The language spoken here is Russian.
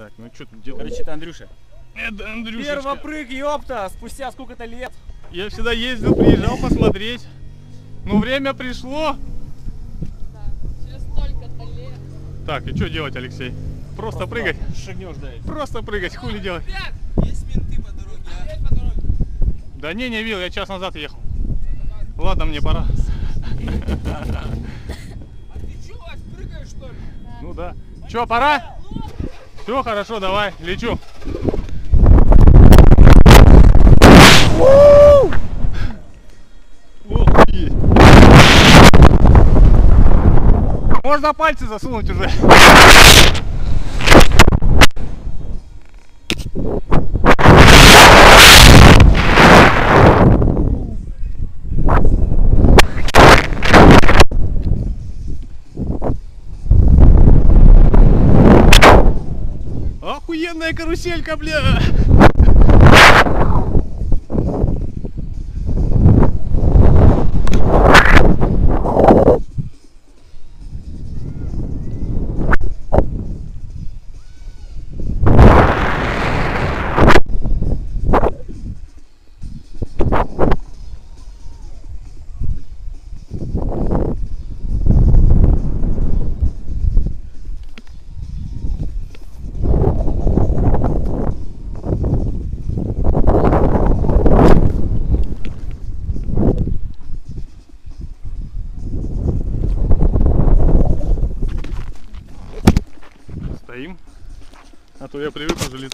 Так, ну что тут делать? Короче, это Андрюша. Это Андрюшечка. Первопрыг, ёпта, спустя сколько-то лет. Я всегда ездил, приезжал посмотреть. Ну, время пришло. Да, через столько-то лет. Так, и что делать, Алексей? Просто прыгать? Шагнешь, да. Просто прыгать, хули делать? Есть менты по дороге, а? Опять по дороге. Да не, не видел, я час назад ехал. Ладно, мне пора. А ты чё, прыгаешь что ли? Ну да. Че, пора? Все, хорошо, давай, лечу. Можно пальцы засунуть уже. Охуенная каруселька, бля! стоим. А то я привык уже лет